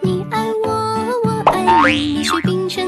你爱我我爱你蜜雪冰城